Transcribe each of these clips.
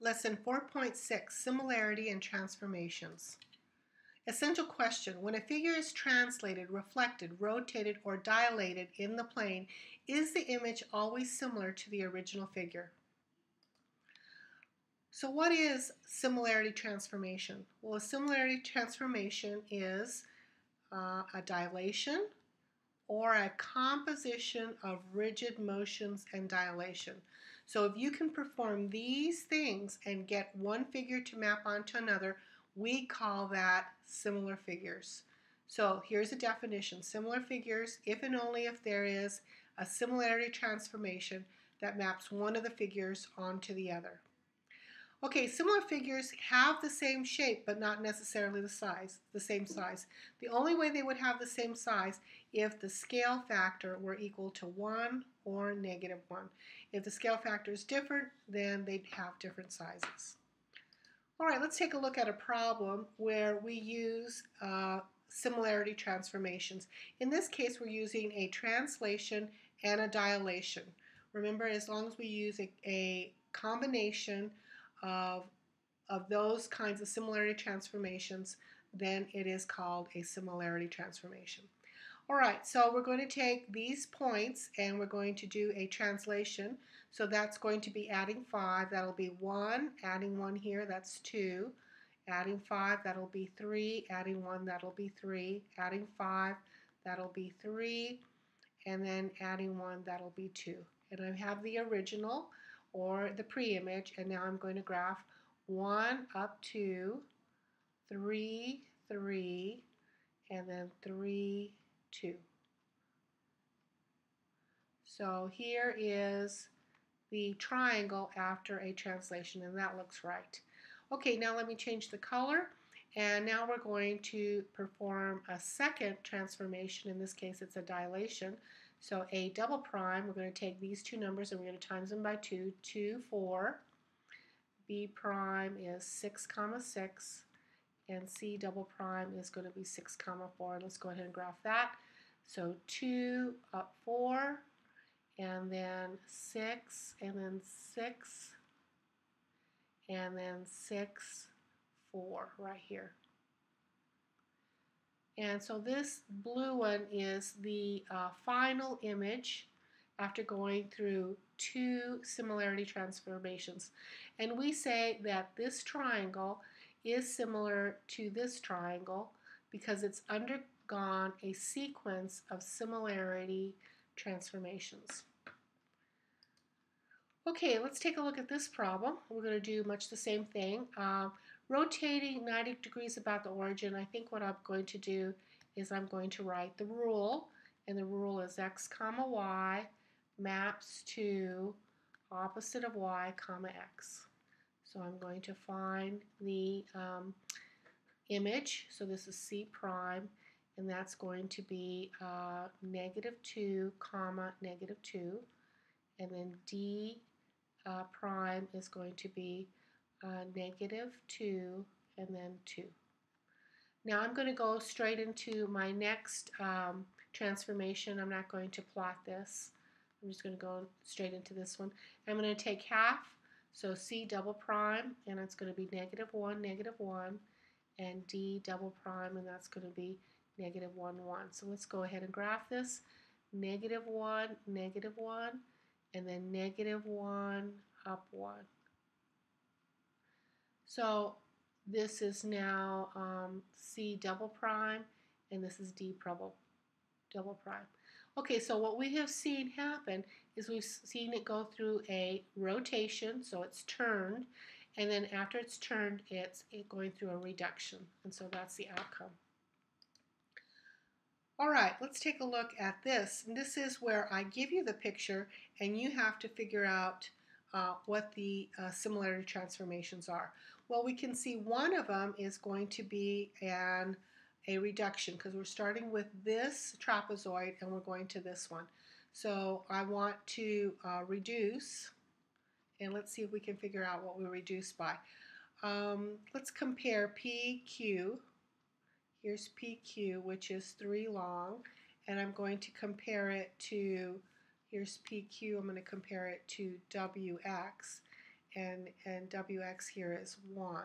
Lesson 4.6 Similarity and Transformations. Essential question When a figure is translated, reflected, rotated, or dilated in the plane, is the image always similar to the original figure? So, what is similarity transformation? Well, a similarity transformation is uh, a dilation or a composition of rigid motions and dilation. So if you can perform these things and get one figure to map onto another, we call that similar figures. So here's a definition. Similar figures if and only if there is a similarity transformation that maps one of the figures onto the other. Okay, similar figures have the same shape, but not necessarily the size, the same size. The only way they would have the same size if the scale factor were equal to 1 or negative 1. If the scale factor is different, then they'd have different sizes. All right, let's take a look at a problem where we use uh, similarity transformations. In this case, we're using a translation and a dilation. Remember, as long as we use a, a combination of, of those kinds of similarity transformations, then it is called a similarity transformation. All right, so we're going to take these points and we're going to do a translation. So that's going to be adding 5, that'll be 1, adding 1 here, that's 2. Adding 5, that'll be 3. Adding 1, that'll be 3. Adding 5, that'll be 3. And then adding 1, that'll be 2. And I have the original, or the pre-image and now I'm going to graph 1 up to 3, 3 and then 3, 2. So here is the triangle after a translation and that looks right. Okay, now let me change the color and now we're going to perform a second transformation. In this case, it's a dilation. So a double prime, we're going to take these two numbers and we're going to times them by 2, 2, 4. B prime is 6 comma 6 and C double prime is going to be 6 comma 4. Let's go ahead and graph that. So 2 up 4 and then 6 and then 6 and then 6, 4 right here. And so this blue one is the uh, final image after going through two similarity transformations. And we say that this triangle is similar to this triangle because it's undergone a sequence of similarity transformations. Okay, let's take a look at this problem. We're going to do much the same thing. Uh, rotating 90 degrees about the origin, I think what I'm going to do is I'm going to write the rule, and the rule is x comma y maps to opposite of y comma x. So I'm going to find the um, image, so this is C prime, and that's going to be uh, negative 2 comma negative 2, and then D uh, prime is going to be uh, negative 2, and then 2. Now I'm going to go straight into my next um, transformation. I'm not going to plot this. I'm just going to go straight into this one. I'm going to take half, so C double prime, and it's going to be negative 1, negative 1, and D double prime, and that's going to be negative 1, 1. So let's go ahead and graph this. Negative 1, negative 1, and then negative 1, up 1. So this is now um, C double prime, and this is D double, double prime. Okay, so what we have seen happen is we've seen it go through a rotation, so it's turned, and then after it's turned, it's going through a reduction, and so that's the outcome. All right, let's take a look at this. And this is where I give you the picture, and you have to figure out uh, what the uh, similarity transformations are. Well, we can see one of them is going to be an, a reduction because we're starting with this trapezoid and we're going to this one. So I want to uh, reduce, and let's see if we can figure out what we reduce by. Um, let's compare PQ. Here's PQ, which is 3 long, and I'm going to compare it to, here's PQ, I'm going to compare it to WX. and, and wx here is 1.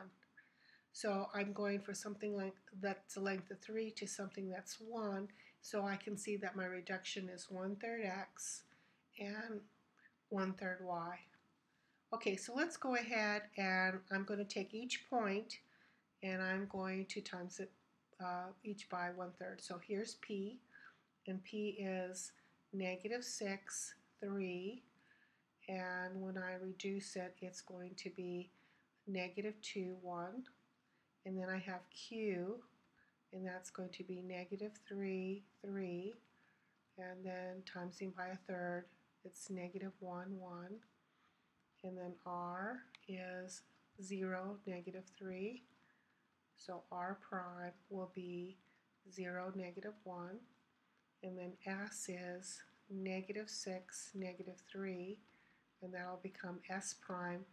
So I'm going for something like that's a length of 3 to something that's 1. So I can see that my reduction is 1 third x and 1 third y. Okay, so let's go ahead and I'm going to take each point and I'm going to times it uh, each by one third. So here's p, and p is negative 6, 3, and when I reduce it, it's going to be negative 2, 1, and then I have q, and that's going to be negative 3, 3, and then timesing by a third, it's negative 1, 1, and then r is 0, negative 3, so r prime will be 0, negative 1, and then s is negative 6, negative 3, and that'll become s prime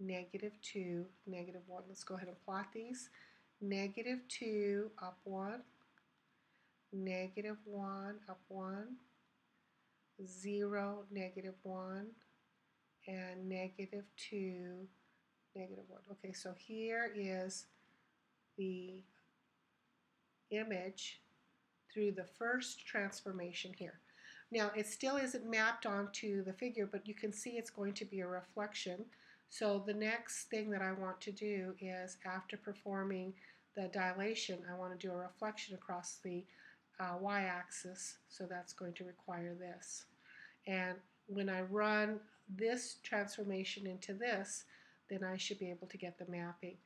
negative 2, negative 1. Let's go ahead and plot these. Negative 2 up 1, negative 1 up 1, 0, negative 1, and negative 2, negative 1. Okay, so here is the image through the first transformation here. Now, it still isn't mapped onto the figure, but you can see it's going to be a reflection. So the next thing that I want to do is after performing the dilation, I want to do a reflection across the uh, y-axis, so that's going to require this. And when I run this transformation into this, then I should be able to get the mapping.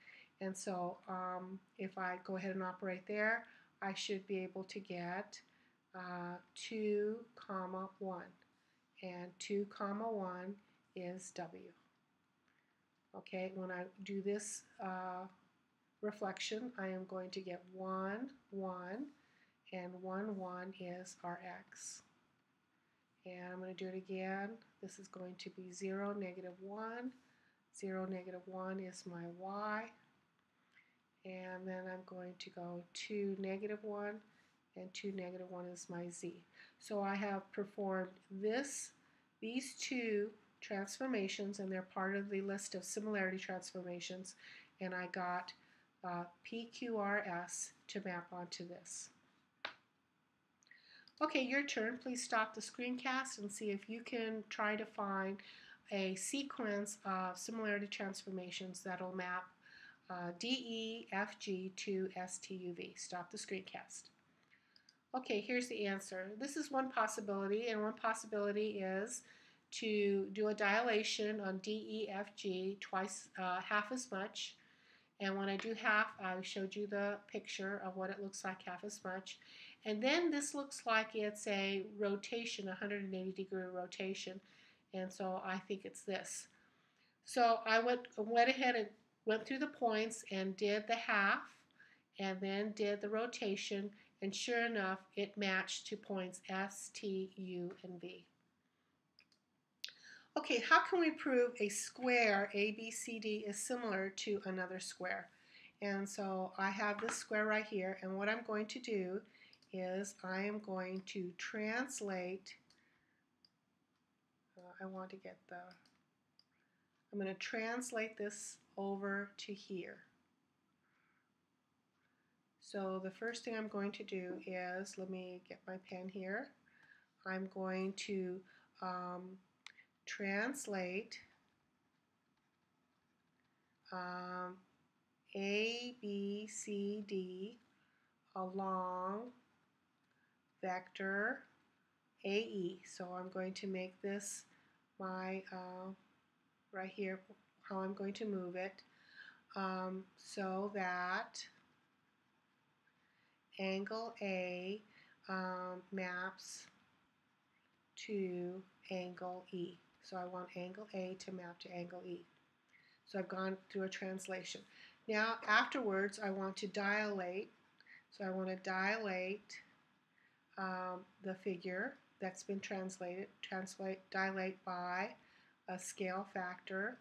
And so um, if I go ahead and operate there, I should be able to get uh, 2 comma 1 and 2 comma 1 is W. Okay, when I do this uh, reflection, I am going to get 1, 1, and 1, 1 is our x. And I'm going to do it again. This is going to be 0, negative 1. 0, negative 1 is my y. And then I'm going to go to negative 1 and 2 negative 1 is my z. So I have performed this, these two transformations, and they're part of the list of similarity transformations, and I got uh, PQRS to map onto this. Okay, your turn. Please stop the screencast and see if you can try to find a sequence of similarity transformations that'll map uh, DEFG to STUV. Stop the screencast. Okay, here's the answer. This is one possibility, and one possibility is to do a dilation on DEFG twice, uh, half as much. And when I do half, I showed you the picture of what it looks like half as much. And then this looks like it's a rotation, 180 degree rotation. And so I think it's this. So I went, went ahead and went through the points and did the half and then did the rotation and sure enough, it matched to points S, T, U, and V. Okay, how can we prove a square ABCD is similar to another square? And so I have this square right here, and what I'm going to do is I am going to translate, uh, I want to get the, I'm going to translate this over to here. So the first thing I'm going to do is, let me get my pen here. I'm going to um, translate um, A, B, C, D along vector AE. So I'm going to make this my, uh, right here, how I'm going to move it, um, so that angle A um, maps to angle E. So I want angle A to map to angle E. So I've gone through a translation. Now afterwards I want to dilate. So I want to dilate um, the figure that's been translated, translate, dilate by a scale factor.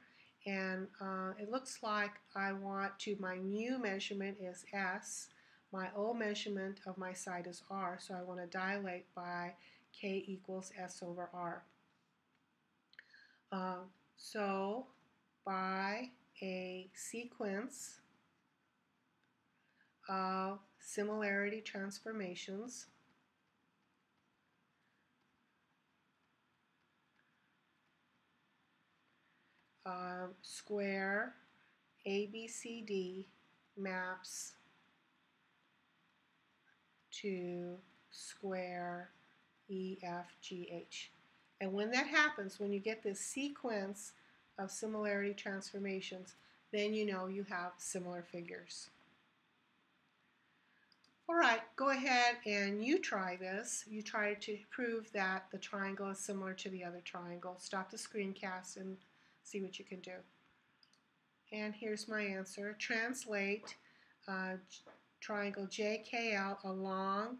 And uh, it looks like I want to, my new measurement is S, my old measurement of my side is R, so I want to dilate by K equals S over R. Uh, so by a sequence of similarity transformations square ABCD maps to square EFGH. And when that happens, when you get this sequence of similarity transformations, then you know you have similar figures. All right, go ahead and you try this. You try to prove that the triangle is similar to the other triangle. Stop the screencast and see what you can do. And here's my answer. Translate uh, triangle JKL along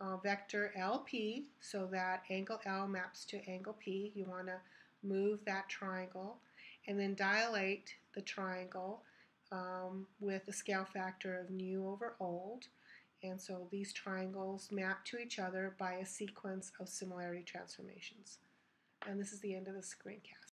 uh, vector LP so that angle L maps to angle P. You want to move that triangle and then dilate the triangle um, with a scale factor of new over old. And so these triangles map to each other by a sequence of similarity transformations. And this is the end of the screencast.